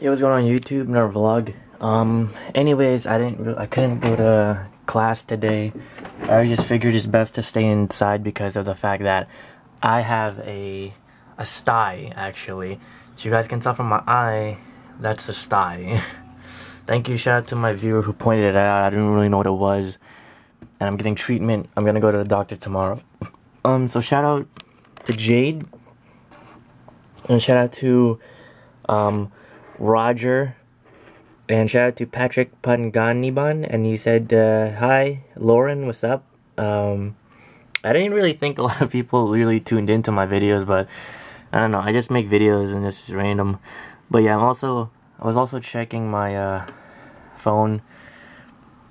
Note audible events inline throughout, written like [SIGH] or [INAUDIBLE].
Yo, what's going on YouTube? Another vlog. Um, anyways, I didn't, I couldn't go to class today. I just figured it's best to stay inside because of the fact that I have a, a sty, actually. So you guys can tell from my eye, that's a sty. [LAUGHS] Thank you, shout out to my viewer who pointed it out. I didn't really know what it was. And I'm getting treatment. I'm gonna go to the doctor tomorrow. Um, so shout out to Jade. And shout out to, um, Roger. And shout out to Patrick Panganiban. And he said, uh, Hi, Lauren, what's up? Um, I didn't really think a [LAUGHS] lot of people really tuned into my videos, but I don't know. I just make videos and it's random. But yeah, I'm also, I was also checking my, uh, phone.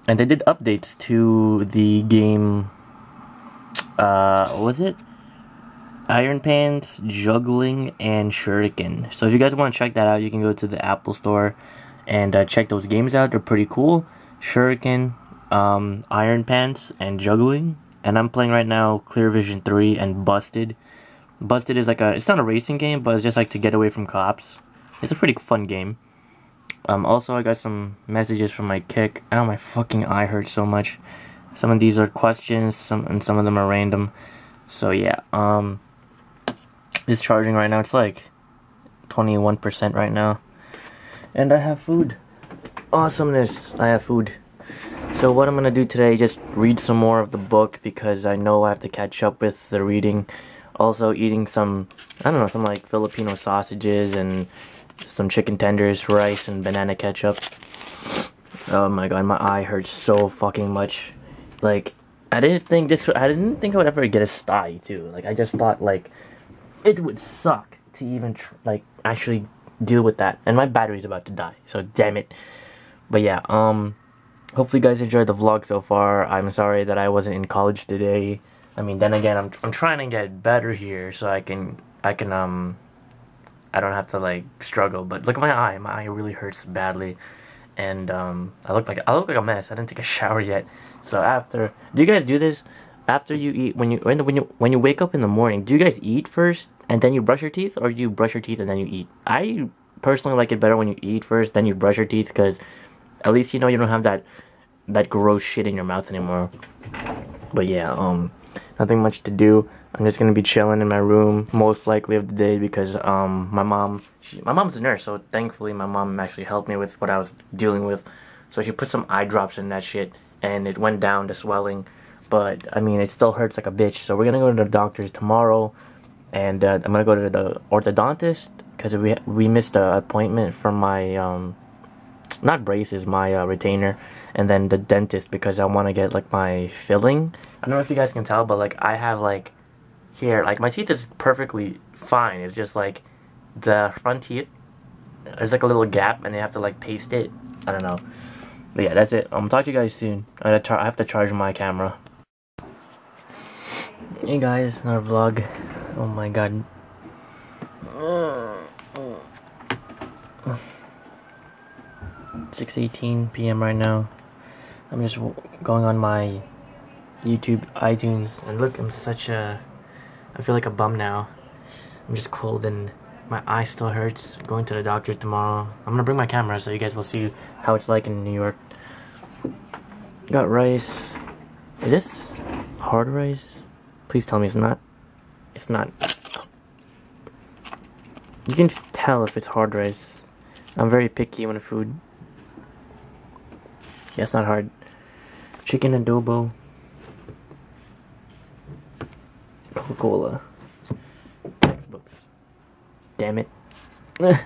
And they did updates to the game, uh, was it? Iron Pants, Juggling, and Shuriken. So if you guys want to check that out, you can go to the Apple Store and uh, check those games out. They're pretty cool. Shuriken, um, Iron Pants, and Juggling. And I'm playing right now Clear Vision 3 and Busted. Busted is like a, it's not a racing game, but it's just like to get away from cops. It's a pretty fun game. Um, also, I got some messages from my Keek. Oh, my fucking eye hurts so much. Some of these are questions, some and some of them are random. So yeah, um, it's charging right now. It's like 21% right now. And I have food. Awesomeness. I have food. So what I'm going to do today, just read some more of the book because I know I have to catch up with the reading. Also eating some, I don't know, some like Filipino sausages and some chicken tenders, rice, and banana ketchup. Oh my god, my eye hurts so fucking much. Like, I didn't think this, I didn't think I would ever get a sty too. Like, I just thought like, it would suck to even like actually deal with that. And my battery's about to die, so damn it. But yeah, um, hopefully you guys enjoyed the vlog so far. I'm sorry that I wasn't in college today. I mean, then again, I'm I'm trying to get better here so I can I can um I don't have to like struggle. But look at my eye. My eye really hurts badly, and um I look like I look like a mess. I didn't take a shower yet. So after, do you guys do this? After you eat, when you when you when you wake up in the morning, do you guys eat first and then you brush your teeth, or you brush your teeth and then you eat? I personally like it better when you eat first, then you brush your teeth, because at least you know you don't have that that gross shit in your mouth anymore. But yeah, um, nothing much to do. I'm just gonna be chilling in my room most likely of the day because um my mom she, my mom's a nurse so thankfully my mom actually helped me with what I was dealing with so she put some eye drops in that shit and it went down the swelling but I mean it still hurts like a bitch so we're gonna go to the doctor's tomorrow and uh, I'm gonna go to the orthodontist because we we missed an appointment for my um not braces my uh, retainer and then the dentist because I want to get like my filling. I don't know if you guys can tell but like I have like here like my teeth is perfectly fine. It's just like the front teeth there's like a little gap and they have to like paste it. I don't know. But yeah that's it. I'm gonna talk to you guys soon. I have to charge my camera. Hey guys another vlog oh my god 6:18 p.m. right now. I'm just going on my YouTube, iTunes, and look, I'm such a. I feel like a bum now. I'm just cold and my eye still hurts. Going to the doctor tomorrow. I'm gonna bring my camera so you guys will see how it's like in New York. Got rice. Is this hard rice? Please tell me it's not. It's not. You can tell if it's hard rice. I'm very picky when food. Yeah, it's not hard. Chicken adobo. Coca-Cola. Textbooks. Damn it. [LAUGHS]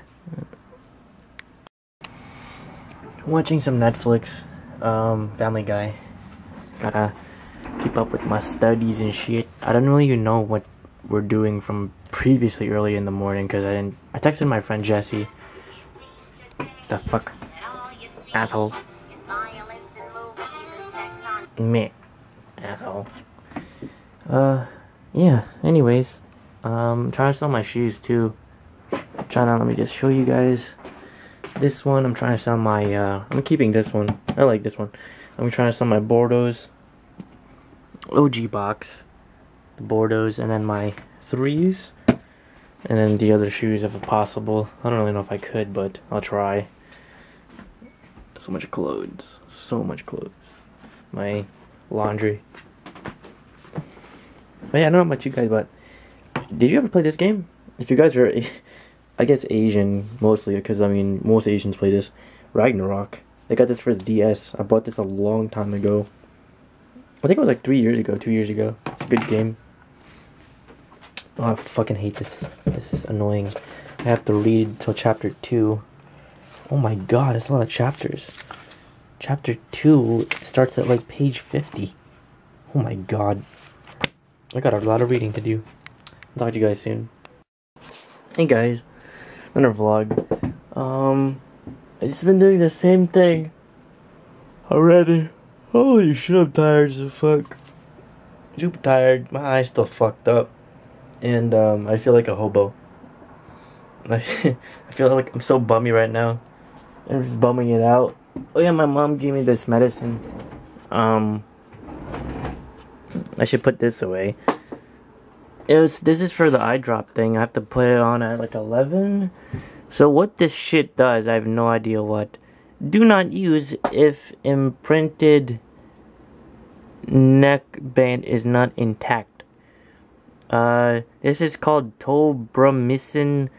Watching some Netflix. Um, Family Guy. Gotta keep up with my studies and shit. I don't really know what we're doing from previously early in the morning because I didn't. I texted my friend Jesse. The fuck, asshole. Me, asshole. Uh, yeah. Anyways, um, trying to sell my shoes too. I'm trying to let me just show you guys. This one, I'm trying to sell my. Uh, I'm keeping this one. I like this one. I'm trying to sell my Bordeaux's OG box, the Bordeaux's, and then my threes. And then the other shoes if possible. I don't really know if I could, but I'll try. So much clothes. So much clothes. My laundry. But yeah, I don't know about you guys, but did you ever play this game? If you guys are, [LAUGHS] I guess Asian mostly, because I mean most Asians play this. Ragnarok. I got this for the DS. I bought this a long time ago. I think it was like three years ago, two years ago. It's a good game. Oh, I fucking hate this. This is annoying. I have to read till chapter two. Oh my god, it's a lot of chapters. Chapter 2 starts at like page 50. Oh my god. I got a lot of reading to do. I'll talk to you guys soon. Hey guys, another vlog. Um, I just been doing the same thing already. Holy shit, I'm tired as fuck. Super tired. My eyes still fucked up, and um, I feel like a hobo. [LAUGHS] I feel like I'm so bummy right now. I'm just bumming it out. Oh yeah, my mom gave me this medicine. Um, I should put this away. It was, this is for the eye drop thing. I have to put it on at like 11. So what this shit does, I have no idea what. Do not use if imprinted neck band is not intact. Uh, this is called tobramycin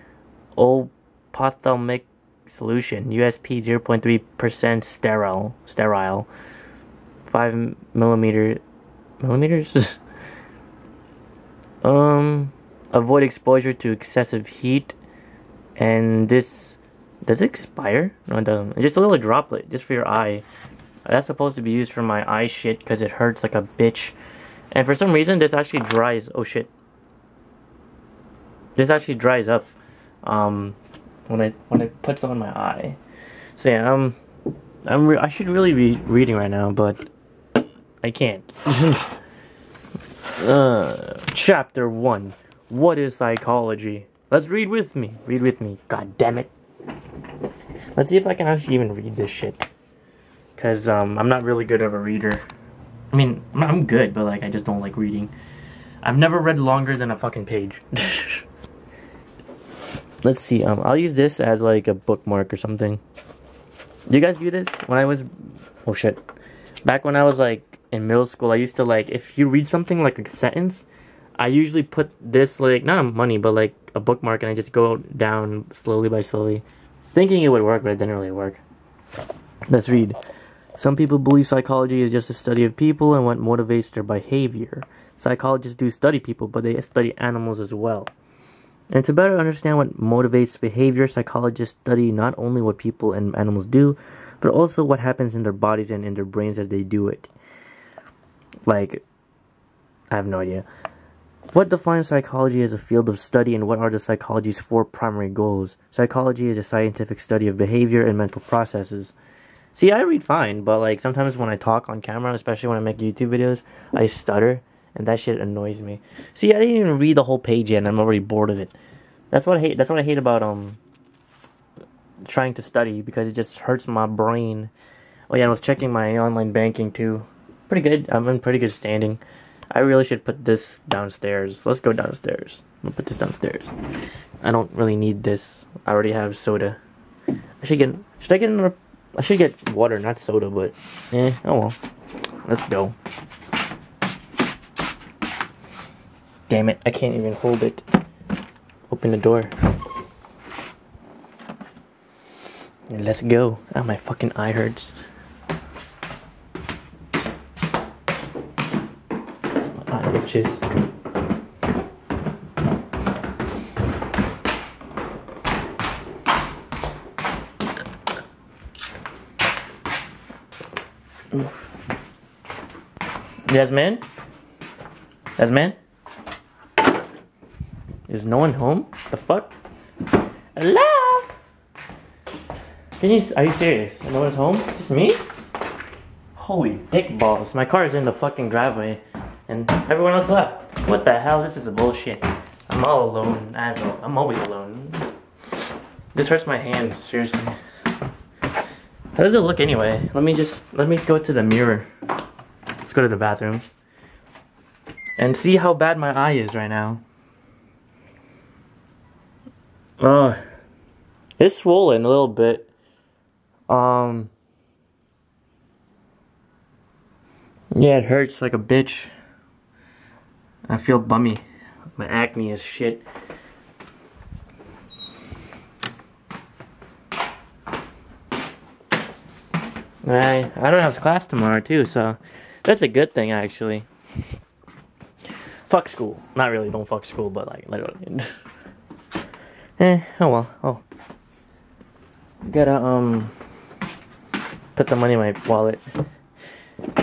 ophthalmic solution. USP 0.3% sterile. Sterile. 5 millimeter millimeters. [LAUGHS] um, avoid exposure to excessive heat. And this does it expire? No, it doesn't. It's just a little droplet, just for your eye. That's supposed to be used for my eye shit because it hurts like a bitch. And for some reason, this actually dries. Oh shit. This actually dries up. Um, when I when it puts on my eye. So yeah, um, I'm I should really be reading right now, but I can't. [LAUGHS] uh, chapter one. What is psychology? Let's read with me. Read with me. God damn it. Let's see if I can actually even read this shit. Cause um, I'm not really good of a reader. I mean, I'm good, but like I just don't like reading. I've never read longer than a fucking page. [LAUGHS] let's see um i'll use this as like a bookmark or something. Do you guys do this? When i was oh shit. Back when i was like in middle school i used to like if you read something like a sentence i usually put this like not money but like a bookmark and i just go down slowly by slowly. Thinking it would work but it didn't really work. Let's read. Some people believe psychology is just a study of people and what motivates their behavior. Psychologists do study people but they study animals as well and to better understand what motivates behavior, psychologists study not only what people and animals do, but also what happens in their bodies and in their brains as they do it. Like, I have no idea. What defines psychology as a field of study and what are the psychology's four primary goals? Psychology is a scientific study of behavior and mental processes. See, I read fine, but like sometimes when I talk on camera, especially when I make YouTube videos, I stutter and that shit annoys me. See, I didn't even read the whole page yet, and I'm already bored of it. That's what I hate. That's what I hate about um trying to study because it just hurts my brain. Oh yeah, I was checking my online banking too. Pretty good. I'm in pretty good standing. I really should put this downstairs. Let's go downstairs. I'm gonna put this downstairs. I don't really need this. I already have soda. I should get. Should I get another? I should get water, not soda, but eh. Oh well. Let's go. Damn it, I can't even hold it. Open the door. let's go. Ah, my fucking eye hurts. My eye itches. Jasmine? Jasmine? Is no one home? The fuck? Hello? Can you, are you serious? No one's home? Just me? Holy dick balls. My car is in the fucking driveway and everyone else left. What the hell? This is a bullshit. I'm all alone. As I'm always alone. This hurts my hand, seriously. How does it look anyway? Let me just, let me go to the mirror. Let's go to the bathroom. And see how bad my eye is right now. Uh, it's swollen a little bit. Um, yeah, it hurts like a bitch. I feel bummy. My acne is shit. I I don't have class tomorrow too, so that's a good thing actually. Fuck school. Not really, don't fuck school, but like literally. [LAUGHS] eh, oh well. Oh. Gotta um put the money in my wallet.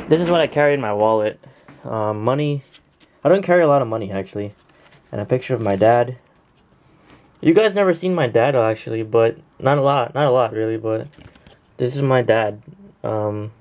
This is what I carry in my wallet. Um, money. I don't carry a lot of money actually. And a picture of my dad. You guys never seen my dad actually, but not a lot, not a lot really, but this is my dad. Um,